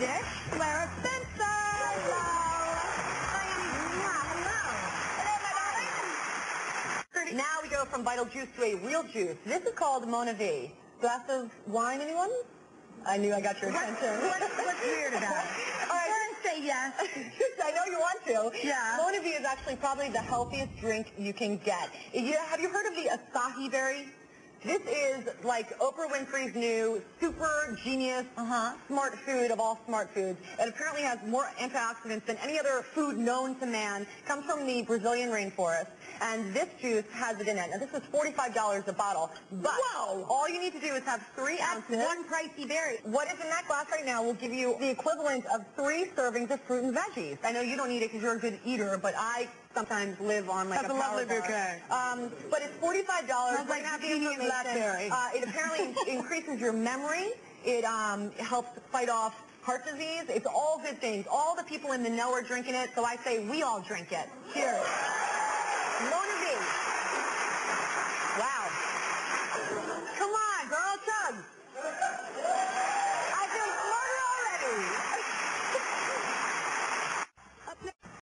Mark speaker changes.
Speaker 1: Clara Spencer. Hello. Now we go from vital juice to a real juice. This is called MonaVie. Glass of wine, anyone? I knew I got your attention.
Speaker 2: What, what, what's weird about it?
Speaker 1: All right.
Speaker 2: Say yes.
Speaker 1: I know you want to.
Speaker 2: Yeah.
Speaker 1: MonaVie is actually probably the healthiest drink you can get. Have you heard of the acai berry? This is like Oprah Winfrey's new super genius
Speaker 2: Uh-huh.
Speaker 1: smart food of all smart foods. It apparently has more antioxidants than any other food known to man. Comes from the Brazilian rainforest. And this juice has it in it. Now this is $45 a bottle. But
Speaker 2: Whoa.
Speaker 1: all you need to do is have three
Speaker 2: That's
Speaker 1: ounces.
Speaker 2: one pricey berry.
Speaker 1: What is in that glass right now will give you the equivalent of three servings of fruit and veggies. I know you don't need it because you're a good eater, but I sometimes live on like
Speaker 2: That's
Speaker 1: a
Speaker 2: a lovely
Speaker 1: bar.
Speaker 2: bouquet.
Speaker 1: Um, but it's forty-five dollars.
Speaker 2: Like and blackberry.
Speaker 1: Uh, it apparently increases your memory. It um, helps fight off heart disease. It's all good things. All the people in the know are drinking it, so I say we all drink it. Cheers.